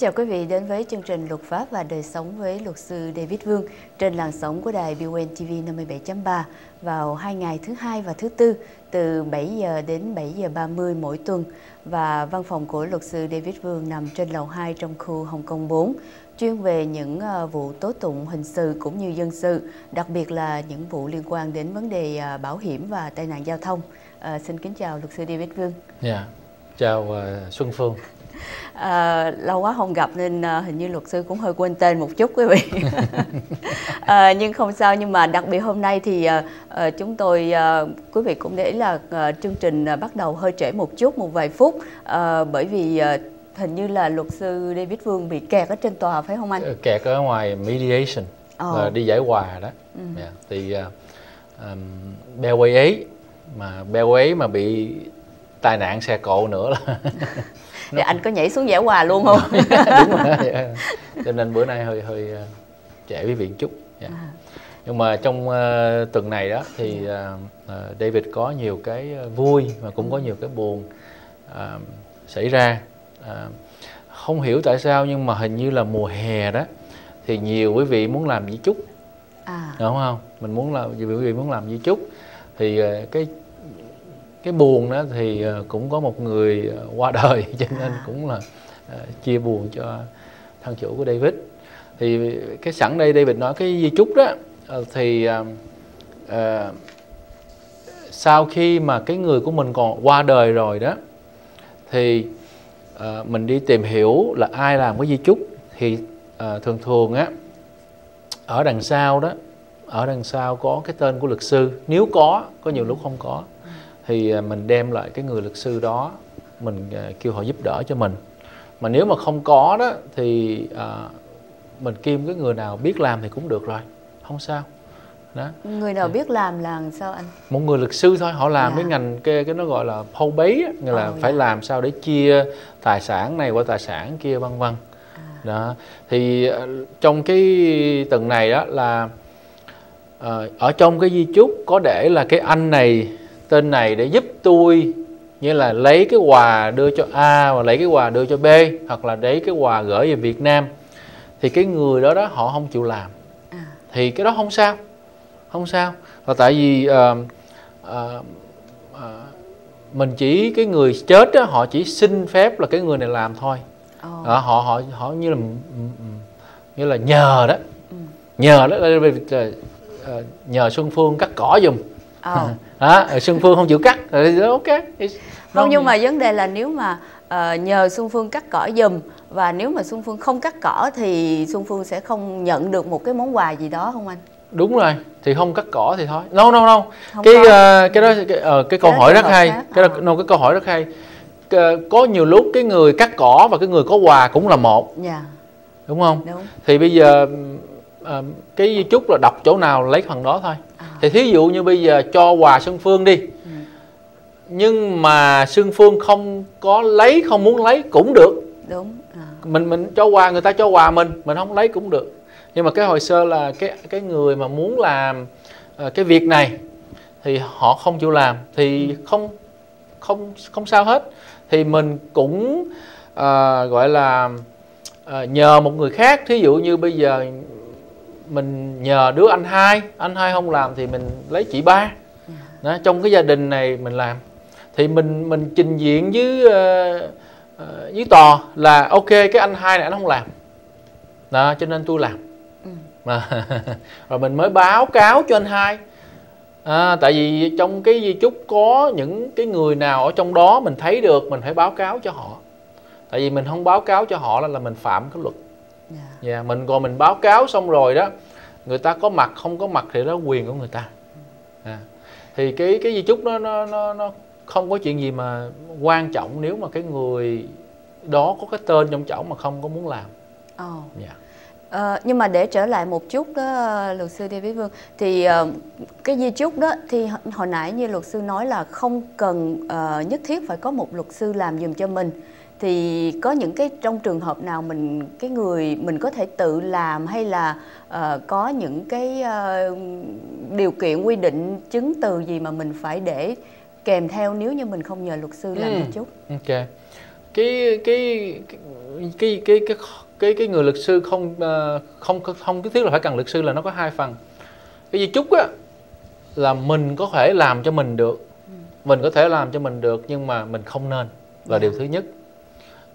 chào quý vị đến với chương trình Luật pháp và đời sống với luật sư David Vương trên làn sóng của đài BUN TV 57.3 vào hai ngày thứ hai và thứ tư từ 7 giờ đến 7 giờ 30 mỗi tuần và văn phòng của luật sư David Vương nằm trên lầu 2 trong khu Hồng Kông 4 chuyên về những ờ, vụ tố tụng hình sự cũng như dân sự, đặc biệt là những vụ liên quan đến vấn đề ờ, bảo hiểm và tai nạn giao thông. À, xin kính chào luật sư David Vương. Dạ, yeah. chào uh, Xuân Phương. À, lâu quá không gặp nên uh, hình như luật sư cũng hơi quên tên một chút quý vị à, nhưng không sao nhưng mà đặc biệt hôm nay thì uh, chúng tôi uh, quý vị cũng để ý là uh, chương trình uh, bắt đầu hơi trễ một chút một vài phút uh, bởi vì uh, hình như là luật sư David Vương bị kẹt ở trên tòa phải không anh? Kẹt ở ngoài mediation oh. là đi giải hòa đó. Ừ. Yeah. Dạ, thì uh, um, beo ấy mà beo ấy mà bị tai nạn xe cộ nữa là thì anh có nhảy xuống giải hòa luôn không đúng rồi dạ. cho nên bữa nay hơi hơi uh, trễ với viện chút yeah. Dạ. à. nhưng mà trong uh, tuần này đó thì uh, David có nhiều cái vui mà cũng có nhiều cái buồn uh, xảy ra uh, không hiểu tại sao nhưng mà hình như là mùa hè đó thì nhiều quý vị muốn làm di chúc à. đúng không mình muốn làm quý vị muốn làm di chúc thì cái cái buồn đó thì ờ, cũng có một người ờ, qua đời cho nên à. cũng là uh, chia buồn cho thân chủ của David. Thì cái sẵn đây David nói cái di chúc đó thì uh, uh, sau khi mà cái người của mình còn qua đời rồi đó thì uh, mình đi tìm hiểu là ai làm cái di chúc thì uh, thường thường á ở đằng sau đó ở đằng sau có cái tên của luật sư. Nếu có có nhiều lúc không có thì à, mình đem lại cái người luật sư đó mình à, kêu họ giúp đỡ cho mình mà nếu mà không có đó thì à, mình kim cái người nào biết làm thì cũng được rồi không sao đó người nào biết làm là sao anh một người luật sư thôi họ làm dạ. cái ngành cái cái nó gọi là phâu bấy nghĩa là phải dạ. làm sao để chia tài sản này qua tài sản kia vân vân à. đó thì à, trong cái tuần này đó là à, ở trong cái di chúc có để là cái anh này tên này để giúp tôi như là lấy cái quà đưa cho A và lấy cái quà đưa cho B hoặc là lấy cái quà gửi về Việt Nam thì cái người đó đó họ không chịu làm à. thì cái đó không sao không sao và tại vì uh, uh, uh, mình chỉ cái người chết đó, họ chỉ xin phép là cái người này làm thôi oh. đó, họ họ họ như là như là nhờ đó ừ. nhờ đó là nhờ Xuân Phương cắt cỏ giùm oh. đó xuân phương không chịu cắt. Ok. Không nhưng mà vấn đề là nếu mà uh, nhờ xuân phương cắt cỏ giùm và nếu mà xuân phương không cắt cỏ thì xuân phương sẽ không nhận được một cái món quà gì đó không anh? Đúng rồi. Thì không cắt cỏ thì thôi. No no no. Không cái uh, cái đó cái, uh, cái câu hỏi rất hay. khác. cái đó, no, cái câu hỏi rất hay. Có nhiều lúc cái người cắt cỏ và cái người có quà cũng là một. Yeah. Dạ. đúng không? Đúng. thì bây giờ uh, cái di chúc là đọc chỗ nào lấy phần đó thôi thì thí dụ như bây giờ cho quà Xuân Phương đi ừ. nhưng mà Xuân Phương không có lấy không muốn lấy cũng được đúng à. mình mình cho quà người ta cho quà mình mình không lấy cũng được nhưng mà cái hồi sơ là cái cái người mà muốn làm uh, cái việc này thì họ không chịu làm thì ừ. không không không sao hết thì mình cũng uh, gọi là uh, nhờ một người khác thí dụ như bây giờ mình nhờ đứa anh hai anh hai không làm thì mình lấy chị ba dạ. đó, trong cái gia đình này mình làm thì mình mình trình diện với uh, với tòa là ok cái anh hai này anh không làm đó cho nên tôi làm ừ. mà rồi mình mới báo cáo cho anh hai à, tại vì trong cái di chúc có những cái người nào ở trong đó mình thấy được mình phải báo cáo cho họ tại vì mình không báo cáo cho họ là, là mình phạm cái luật. Dạ. yeah, mình còn mình báo cáo xong rồi đó người ta có mặt không có mặt thì đó quyền của người ta à. thì cái cái di chúc nó nó nó nó không có chuyện gì mà quan trọng nếu mà cái người đó có cái tên trong chổng mà không có muốn làm. Oh. Yeah. Dạ. Ờ, nhưng mà để trở lại một chút đó luật sư David Vương thì uh, cái di chúc đó thì hồi nãy như luật sư nói là không cần uh, nhất thiết phải có một luật sư làm giùm cho mình thì có những cái trong trường hợp nào mình cái người mình có thể tự làm hay là uh, có những cái uh, điều kiện quy định chứng từ gì mà mình phải để kèm theo nếu như mình không nhờ luật sư làm ừ. một chút ok cái cái cái cái cái cái cái người luật sư không uh, không không cứ thiết là phải cần luật sư là nó có hai phần cái di chúc á là mình có thể làm cho mình được ừ. mình có thể làm cho mình được nhưng mà mình không nên là điều thứ nhất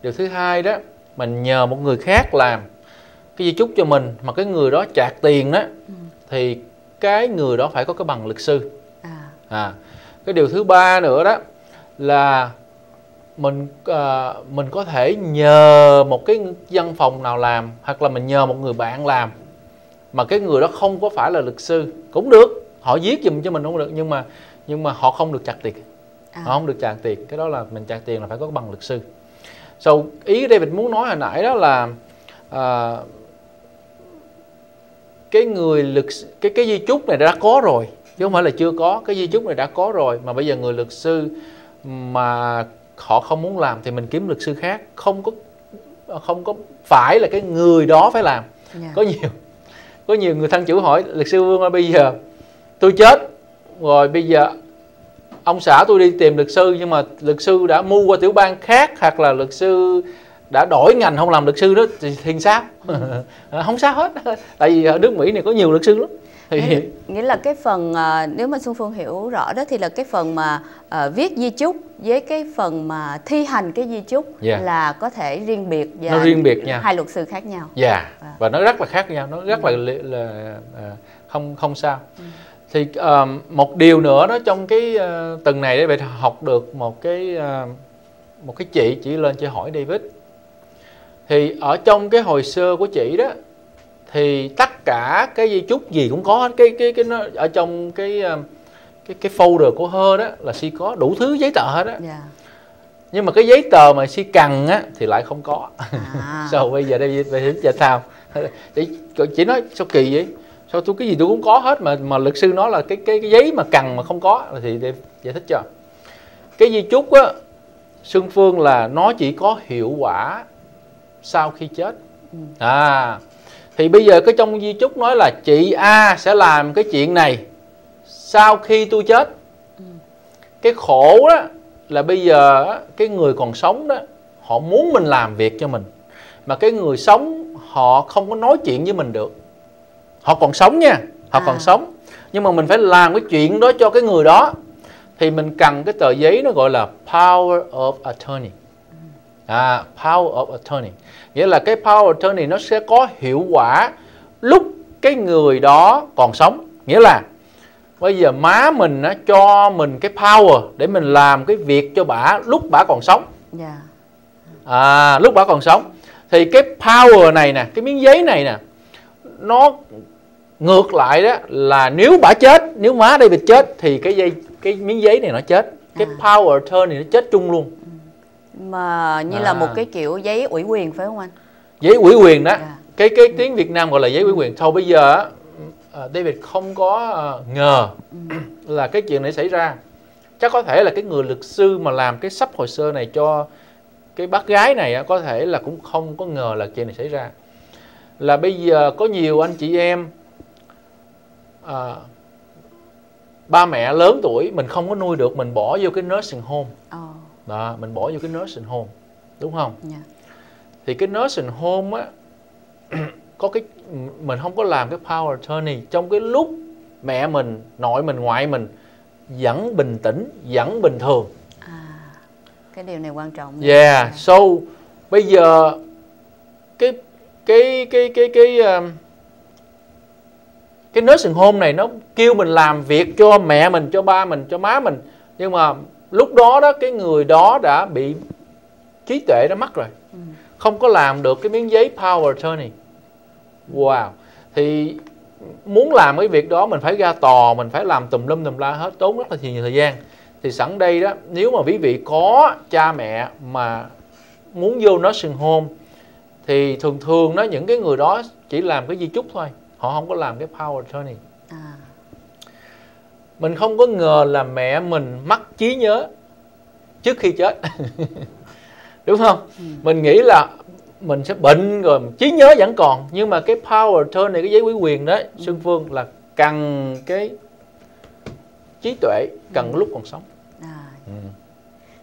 điều thứ hai đó mình nhờ một người khác làm cái di chúc cho mình mà cái người đó chạc tiền đó ừ. thì cái người đó phải có cái bằng luật sư à. à cái điều thứ ba nữa đó là mình uh, mình có thể nhờ một cái văn phòng nào làm hoặc là mình nhờ một người bạn làm mà cái người đó không có phải là luật sư cũng được họ viết giùm cho mình cũng được nhưng mà nhưng mà họ không được chặt tiền à. họ không được chặt tiền cái đó là mình chặt tiền là phải có bằng luật sư so ý David muốn nói hồi nãy đó là uh, cái người luật cái cái di chúc này đã có rồi chứ không phải là chưa có cái di chúc này đã có rồi mà bây giờ người luật sư mà họ không muốn làm thì mình kiếm luật sư khác không có không có phải là cái người đó phải làm yeah. Dạ. có nhiều có nhiều người thân chủ hỏi luật sư vương ơi bây giờ tôi chết rồi bây giờ ông xã tôi đi tìm luật sư nhưng mà luật sư đã mua qua tiểu bang khác hoặc là luật sư đã đổi ngành không làm luật sư đó thì, thì sao không sao hết tại vì ở nước mỹ này có nhiều luật sư lắm thì nghĩa, nghĩa là cái phần uh, nếu mà Xuân Phương hiểu rõ đó thì là cái phần mà uh, viết di chúc với cái phần mà thi hành cái di chúc yeah. Dạ. là có thể riêng biệt và nó riêng biệt nha hai luật sư khác nhau. Dạ. Yeah. À. Và nó rất là khác nhau, nó rất là là uh, không không sao. Ừ. Thì uh, một điều nữa đó trong cái uh, tuần này để bạn học được một cái uh, một cái chị chỉ lên cho hỏi David thì ở trong cái hồi sơ của chị đó thì tất cả cái di chúc gì cũng có cái cái cái nó ở trong cái um, cái cái folder của her đó là si có đủ thứ giấy tờ hết á yeah. Dạ. nhưng mà cái giấy tờ mà si cần á thì lại không có à. sao bây giờ đây về hiểu sao chỉ chỉ nói sao kỳ vậy sao tôi cái gì tôi cũng có hết mà mà luật sư nói là cái cái cái giấy mà cần mà không có thì để giải thích cho cái di chúc á xuân phương là nó chỉ có hiệu quả sau khi chết ừ. à thì bây giờ cái trong di chúc nói là chị A sẽ làm cái chuyện này sau khi tôi chết ừ. cái khổ đó là bây giờ cái người còn sống đó họ muốn mình làm việc cho mình mà cái người sống họ không có nói chuyện với mình được họ còn sống nha họ à. còn sống nhưng mà mình phải làm cái chuyện đó cho cái người đó thì mình cần cái tờ giấy nó gọi là power of attorney à power of attorney nghĩa là cái power attorney nó sẽ có hiệu quả lúc cái người đó còn sống nghĩa là bây giờ má mình nó cho mình cái power để mình làm cái việc cho bà lúc bà còn sống. Dạ. à lúc bà còn sống thì cái power này nè cái miếng giấy này nè nó ngược lại đó là nếu bà chết nếu má bị chết thì cái dây cái miếng giấy này nó chết cái à. power attorney nó chết chung luôn mà như à. là một cái kiểu giấy ủy quyền phải không anh giấy ủy quyền đó. Dạ. cái cái tiếng Việt Nam gọi là giấy ủy quyền thôi bây giờ uh, David không có uh, ngờ ừ. là cái chuyện này xảy ra chắc có thể là cái người luật sư mà làm cái sắp hồ sơ này cho cái bác gái này có thể là cũng không có ngờ là chuyện này xảy ra là bây giờ có nhiều anh chị em à, ba mẹ lớn tuổi mình không có nuôi được mình bỏ vô cái nursing home oh. đó mình bỏ vô cái nursing home đúng không yeah. Dạ. thì cái nursing home á có cái mình không có làm cái power attorney trong cái lúc mẹ mình nội mình ngoại mình vẫn bình tĩnh vẫn bình thường à, cái điều này quan trọng yeah yeah. so bây giờ cái cái cái cái cái um, cái nursing home này nó kêu mình làm việc cho mẹ mình cho ba mình cho má mình. Nhưng mà lúc đó đó cái người đó đã bị trí tuệ nó mất rồi. Ừ. không có làm được cái miếng giấy power attorney. Wow. Thì muốn làm cái việc đó mình phải ra tòa mình phải làm tùm lum tùm la hết tốn rất là nhiều thời gian. Thì sẵn đây đó nếu mà quý vị có cha mẹ mà muốn vô nursing home thì thường thường đó những cái người đó chỉ làm cái di chúc thôi họ không có làm cái power attorney à. mình không có ngờ là mẹ mình mất trí nhớ trước khi chết đúng không ừ. mình nghĩ là mình sẽ bệnh rồi trí nhớ vẫn còn nhưng mà cái power attorney cái giấy ủy quyền đó ừ. xuân phương là cần cái trí tuệ cần ừ. lúc còn sống à. ừ.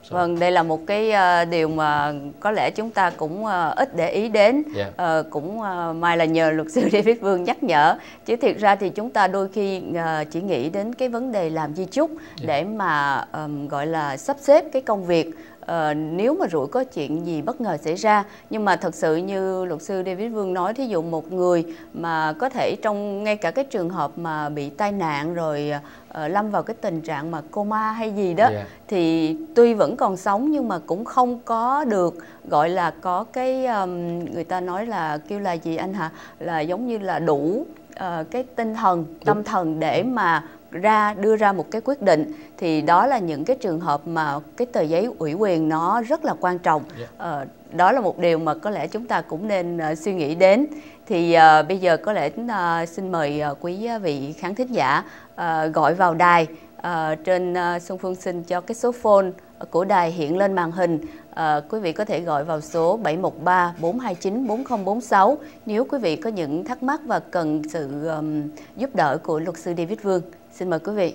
Vâng đây là một cái uh, điều mà có lẽ chúng ta cũng uh, ít để ý đến yeah. Dạ. uh, cũng uh, may là nhờ luật sư David Vương nhắc nhở chứ thiệt ra thì chúng ta đôi khi uh, chỉ nghĩ đến cái vấn đề làm di chúc yeah. Dạ. để mà um, gọi là sắp xếp cái công việc uh, nếu mà rủi có chuyện gì bất ngờ xảy ra nhưng mà thật sự như luật sư David Vương nói thí dụ một người mà có thể trong ngay cả cái trường hợp mà bị tai nạn rồi uh, lâm vào cái tình trạng mà coma hay gì đó yeah. thì tuy vẫn còn sống nhưng mà cũng không có được gọi là có cái um, người ta nói là kêu là gì anh hả? Là giống như là đủ uh, cái tinh thần tâm thần để mà ra đưa ra một cái quyết định thì đó là những cái trường hợp mà cái tờ giấy ủy quyền nó rất là quan trọng yeah. Dạ. ờ, đó là một điều mà có lẽ chúng ta cũng nên uh, suy nghĩ đến thì uh, bây giờ có lẽ uh, xin mời uh, quý vị khán thính giả uh, gọi vào đài uh, trên uh, Xuân Phương xin cho cái số phone của đài hiện lên màn hình À, quý vị có thể gọi vào số 713 429 4046 nếu quý vị có những thắc mắc và cần sự um, giúp đỡ của luật sư David Vương. Xin mời quý vị.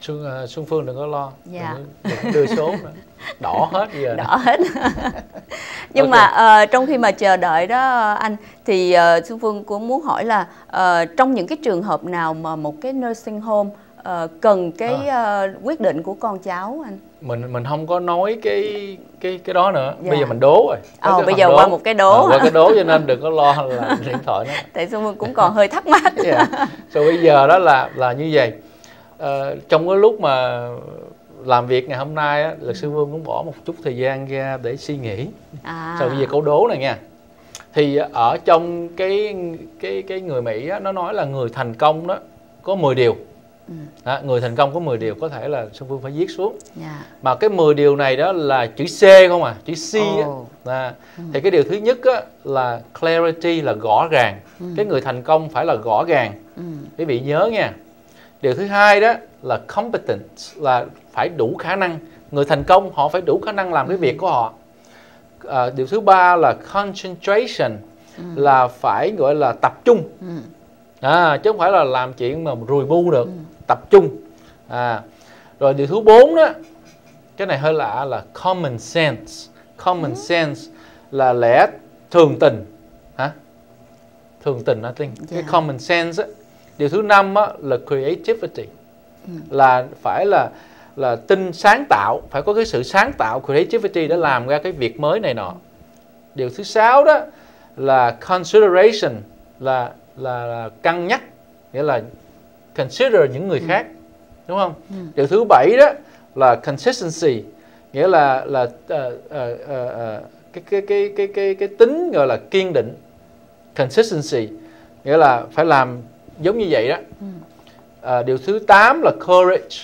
Xuân, Xuân Phương đừng có lo, dạ. đừng, đừng đưa số nữa. đỏ hết giờ. Đỏ hết. Nhưng okay. mà uh, trong khi mà chờ đợi đó anh thì uh, Xuân Phương cũng muốn hỏi là uh, trong những cái trường hợp nào mà một cái nursing home uh, cần cái à. uh, quyết định của con cháu anh? mình mình không có nói cái cái cái đó nữa dạ. bây giờ mình đố rồi ờ bây giờ đố. qua một cái đố à, qua cái đố cho nên đừng có lo là điện thoại nó tại sao cũng còn hơi thắc mắc yeah. Dạ. so bây giờ đó là là như vậy ờ, trong cái lúc mà làm việc ngày hôm nay á, luật sư vương cũng bỏ một chút thời gian ra để suy nghĩ à. sau bây giờ câu đố này nha thì ở trong cái cái cái người mỹ á, nó nói là người thành công đó có 10 điều Ừ. Đó, người thành công có 10 điều có thể là Xuân Phương phải viết xuống yeah. Dạ. mà cái 10 điều này đó là chữ C không à chữ C oh. á à, ừ. thì cái điều thứ nhất á, là clarity là rõ ràng ừ. cái người thành công phải là rõ ràng ừ. quý vị nhớ nha điều thứ hai đó là competence là phải đủ khả năng người thành công họ phải đủ khả năng làm cái việc của họ à, điều thứ ba là concentration ừ. là phải gọi là tập trung ừ. à, chứ không phải là làm chuyện mà rùi bu được ừ tập trung à, rồi điều thứ bốn đó cái này hơi lạ là common sense common ừ. sense là lẽ thường tình hả thường tình I think yeah. cái dạ. common sense á điều thứ năm á, là creativity ừ. là phải là là tinh sáng tạo phải có cái sự sáng tạo creativity để làm ra cái việc mới này nọ điều thứ sáu đó là consideration là là, là cân nhắc nghĩa là consider những người ừ. khác đúng không? Ừ. điều thứ bảy đó là consistency nghĩa là là uh, uh, uh, cái, cái cái cái cái cái tính gọi là kiên định consistency nghĩa là phải làm giống như vậy đó. Uh, điều thứ tám là courage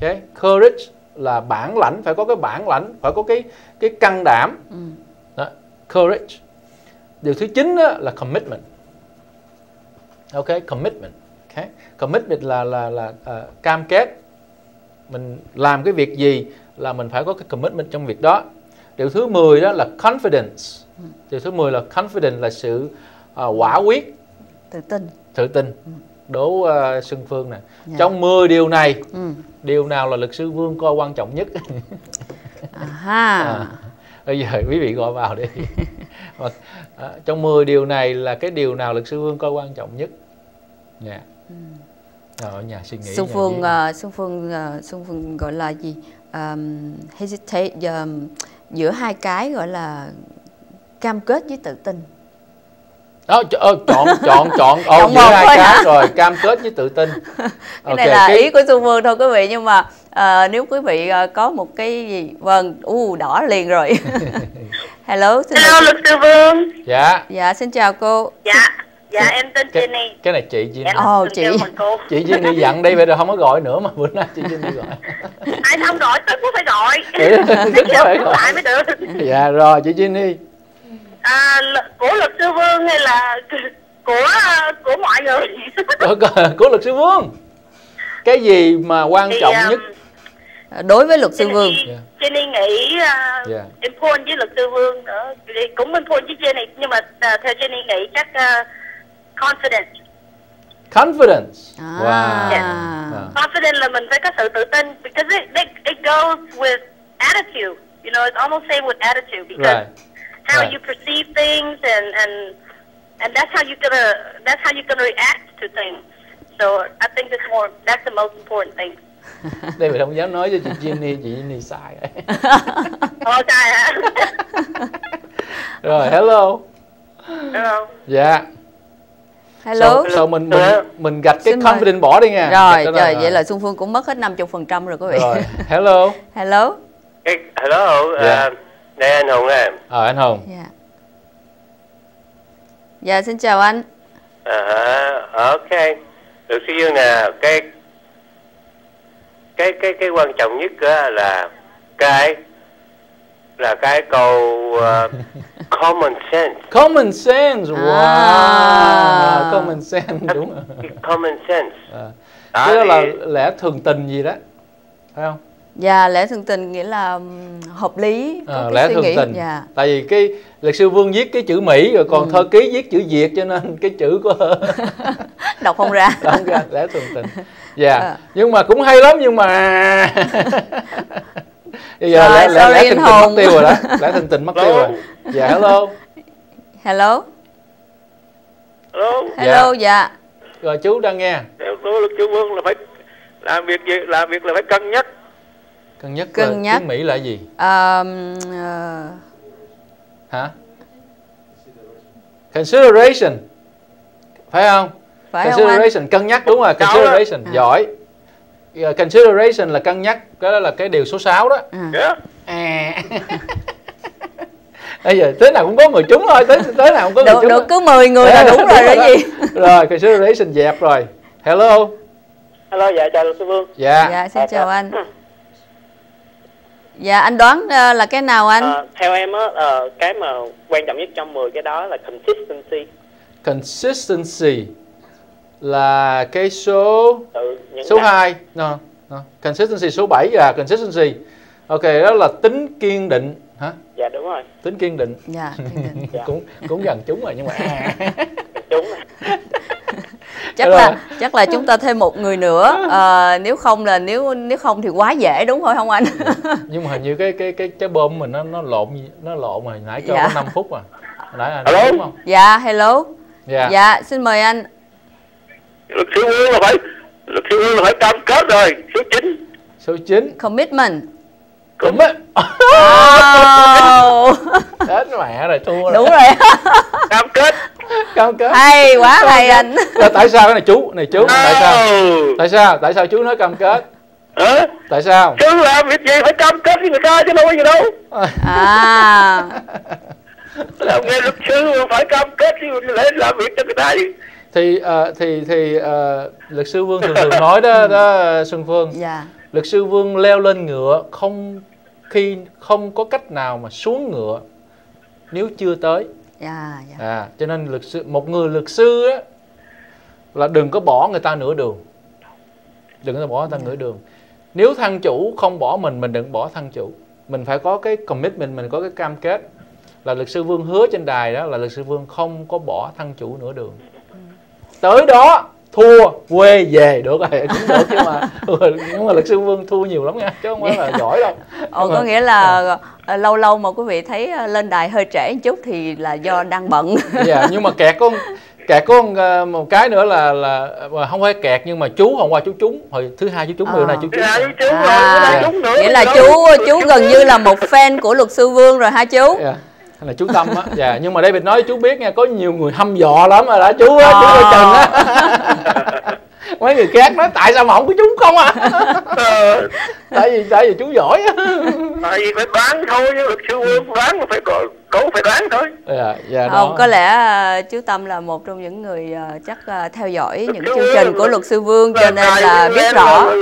okay courage là bản lãnh phải có cái bản lãnh phải có cái cái can đảm. Đó, courage. Điều thứ chín đó là commitment ok? Commitment okay. commitment là là là uh, cam kết mình làm cái việc gì là mình phải có cái commitment trong việc đó. Điều thứ 10 đó là confidence. Điều thứ 10 là confidence là sự uh, quả quyết. Tự tin. Tự tin. Ừ. đố uh, Xuân Phương nè. Dạ. trong 10 điều này ừ. điều nào là luật sư Vương coi quan trọng nhất? À, bây giờ quý vị gọi vào đi. Mà, à, trong 10 điều này là cái điều nào luật sư Vương coi quan trọng nhất? Yeah. Ừ. ở nhà suy nghĩ Xuân Phương uh, Xuân Phương uh, Xuân Phương gọi là gì? Um, hesitate um, giữa hai cái gọi là cam kết với tự tin. Đó ờ, chọn chọn chọn. Ồ giữa hai cái hả? rồi cam kết với tự tin. Cái okay, này là cái... ý của Xuân Phương thôi quý vị nhưng mà uh, nếu quý vị uh, có một cái gì vâng u uh, đỏ liền rồi. Hello xin hello luật sư Vương. Dạ. Dạ xin chào cô. Dạ dạ em tên cái, Jenny. cái này chị Jenny. Dạ, ồ oh, chị. Chị Jenny dặn đi bây giờ không có gọi nữa mà bữa nay chị Jenny gọi. Ai không gọi tôi cũng phải gọi. Tức phải gọi. lại mới được. Dạ rồi chị Jenny. À, của luật sư Vương hay là của của mọi người? Của, của luật sư Vương. Cái gì mà quan Thì, trọng um, nhất? Đối với luật sư Vương. yeah. Jenny nghĩ uh, yeah. em phone với luật sư Vương nữa. Cũng em phone với Jenny nhưng mà uh, theo Jenny nghĩ chắc uh, confidence confidence à. wow yeah. Confidence là mình phải có sự tự tin because it, it, it goes with attitude. You know, it's almost same with attitude because right. how right. you perceive things and and and that's how you're gonna that's how you're gonna react to things. So I think it's more that's the most important thing. đây mình không dám nói cho chị Jenny chị Jenny sai Ồ sai hả? rồi hello hello dạ hello? Sau, sau mình mình mình gạch cái confident bỏ đi nha. Rồi trời vậy là Xuân Phương cũng mất hết 50 phần trăm rồi quý vị. Rồi hello. Hello? Hello. Dạ. uh, đây anh Hùng em ờ à, anh Hùng. Dạ. Dạ xin chào anh. À, uh, ok. Được sư dương nè cái cái cái cái quan trọng nhất là cái là cái câu uh, common sense common sense wow à. common sense đúng rồi common sense à. đó, đó là lẽ thường tình gì đó phải không Dạ, lẽ thường tình nghĩa là hợp lý có à, cái lẽ suy thường nghĩ. tình dạ. tại vì cái luật sư vương viết cái chữ mỹ rồi còn ừ. thơ ký viết chữ việt cho nên cái chữ của đọc không ra đọc không ra lẽ thường tình dạ à. nhưng mà cũng hay lắm nhưng mà bây giờ lẽ, lẽ, lẽ tình tình mất tiêu rồi đó. Lẽ tình tình mất tiêu rồi. Dạ hello? Hello? Hello? Hello dạ, dạ. rồi chú đang nghe. Theo tôi luật sư vương là phải làm việc gì làm việc là phải cân nhắc. Cân nhắc cân là nhắc. tiếng mỹ là gì? Um, uh... hả? Consideration. Phải không? Phải consideration không cân nhắc đúng rồi consideration. À. giỏi uh, consideration là cân nhắc cái đó là cái điều số 6 đó. À, à. bây giờ tới nào cũng có người trúng thôi tới tới nào cũng có người được, trúng được cứ 10 người là đúng rồi đó gì. Rồi consideration dẹp rồi. Hello. Hello dạ chào luật sư vương. Dạ. Dạ xin chào anh. Dạ anh đoán uh, là cái nào anh? À, theo em á uh, cái mà quan trọng nhất trong 10 cái đó là consistency. Consistency là cái số ừ, số 2. No, no. Consistency số 7 là consistency. Ok, đó là tính kiên định hả? Dạ đúng rồi. Tính kiên định. Dạ, kiên định. cũng cũng gần trúng rồi nhưng mà trúng chắc là chắc là chúng ta thêm một người nữa à, nếu không là nếu nếu không thì quá dễ đúng không không anh nhưng mà hình như cái cái cái trái bơm mình nó nó lộn nó lộn rồi nãy cho dạ. có 5 phút mà nãy anh đúng không dạ hello dạ. dạ xin mời anh luật sư Vương là phải luật sư Vương là phải cam kết rồi số 9 số 9 commitment. Á oh. đến mẹ rồi thua rồi. Đúng rồi. Cam kết. Cam kết. Hay quá hay anh. Là tại sao cái này chú? Này chú tại sao? Tại sao? Tại sao chú nói cam kết? Hả? tại sao? Chú làm việc gì phải cam kết với người ta chứ đâu có gì đâu. À. Làm nghe luật sư phải cam kết chứ để làm việc cho người ta gì thì uh, thì thì uh, luật sư vương thường thường nói đó đó xuân phương. Dạ. Luật sư vương leo lên ngựa không khi không có cách nào mà xuống ngựa nếu chưa tới. Dạ, dạ. à cho nên luật sư một người luật sư á là đừng có bỏ người ta nửa đường. Đừng có bỏ người ta dạ. nửa đường. Nếu thân chủ không bỏ mình mình đừng bỏ thân chủ. Mình phải có cái commitment mình có cái cam kết. Là luật sư vương hứa trên đài đó là luật sư vương không có bỏ thân chủ nửa đường. ừ. Tới đó thua quê về được rồi. Cũng được chứ mà nhưng mà luật sư vương thua nhiều lắm nha chứ không phải là giỏi đâu. Ồ, có nghĩa là à. lâu lâu mà quý vị thấy ờ, lên đài hơi trễ một chút thì là do đang bận. Dạ yeah, nhưng mà kẹt con kẹt có một cái nữa là là không phải kẹt nhưng mà chú hôm qua chú trúng hồi thứ hai chú trúng hồi à. nay chú trúng. Dạ, chú à, nghĩa là chú chú gần như là một fan của luật sư vương rồi hả chú? Yeah là chú tâm á dạ nhưng mà David nói chú biết nha có nhiều người hâm dọ lắm rồi đã chú á chú coi chừng á mấy người khác nói tại sao mà không có chúng không à tại vì tại vì chú giỏi á tại vì phải đoán thôi chứ luật sư vương đoán mà phải có cố phải đoán thôi dạ dạ không có lẽ uh, chú tâm là một trong những người uh, chắc uh, theo dõi những chương trình của luật sư vương cho nên là biết rõ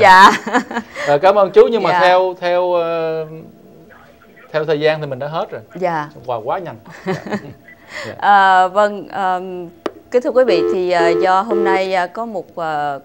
dạ rồi cảm ơn chú nhưng mà dạ. theo theo uh, theo thời gian thì mình đã hết rồi dạ qua quá nhanh dạ. dạ. À, vâng à, kính thưa quý vị thì à, do hôm nay à, có một à,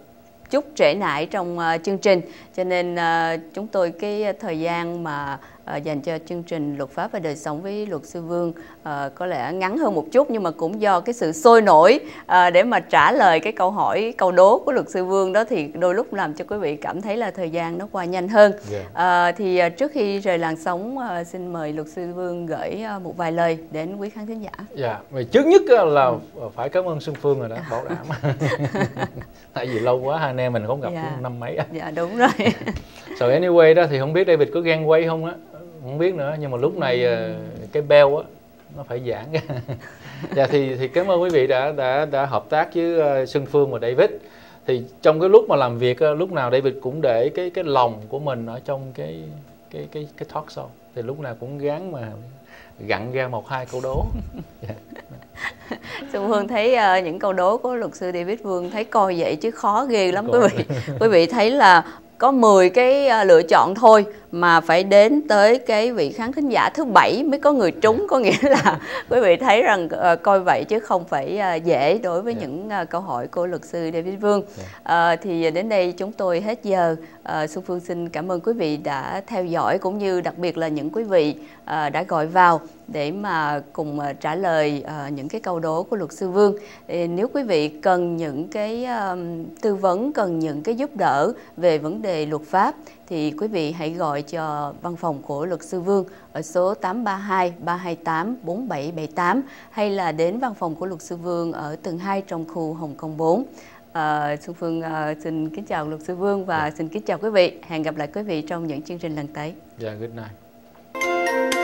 chút trễ nải trong uh, chương trình cho nên uh, chúng tôi cái thời gian mà uh, dành cho chương trình luật pháp và đời sống với luật sư Vương uh, có lẽ ngắn hơn một chút nhưng mà cũng do cái sự sôi nổi uh, để mà trả lời cái câu hỏi câu đố của luật sư Vương đó thì đôi lúc làm cho quý vị cảm thấy là thời gian nó qua nhanh hơn. Yeah. Uh, thì trước khi rời làng sống uh, xin mời luật sư Vương gửi một vài lời đến quý khán thính giả. Dạ, yeah. trước nhất là ừ. phải cảm ơn Xuân Phương rồi đó, bảo đảm. Tại vì lâu quá hai anh em mình không gặp yeah. năm mấy. Dạ đúng rồi. so anyway đó thì không biết David có gan quay không á không biết nữa nhưng mà lúc này ừ. cái bell á nó phải giãn. Dạ thì thì cảm ơn quý vị đã đã đã hợp tác với uh, Xuân Phương và David. Thì trong cái lúc mà làm việc lúc nào David cũng để cái cái lòng của mình ở trong cái cái cái cái talk show. Thì lúc nào cũng gắng mà gặn ra một hai câu đố. Xuân Phương thấy uh, những câu đố của luật sư David Vương thấy coi vậy chứ khó ghê lắm quý vị. Quý vị thấy là có 10 cái uh, lựa chọn thôi mà phải đến tới cái vị khán thính giả thứ bảy mới có người trúng có nghĩa là quý vị thấy rằng uh, coi vậy chứ không phải uh, dễ đối với yeah. Dạ. những uh, câu hỏi của luật sư David Vương yeah. uh, thì đến đây chúng tôi hết giờ uh, Xuân Phương xin cảm ơn quý vị đã theo dõi cũng như đặc biệt là những quý vị uh, đã gọi vào để mà cùng uh, trả lời uh, những cái câu đố của luật sư Vương thì nếu quý vị cần những cái uh, tư vấn cần những cái giúp đỡ về vấn đề luật pháp thì quý vị hãy gọi cho văn phòng của luật sư Vương ở số 832 328 4778 hay là đến văn phòng của luật sư Vương ở tầng 2 trong khu Hồng Kông 4. À, Xuân Phương à, xin kính chào luật sư Vương và yeah. Dạ. xin kính chào quý vị. Hẹn gặp lại quý vị trong những chương trình lần tới. Yeah, good night.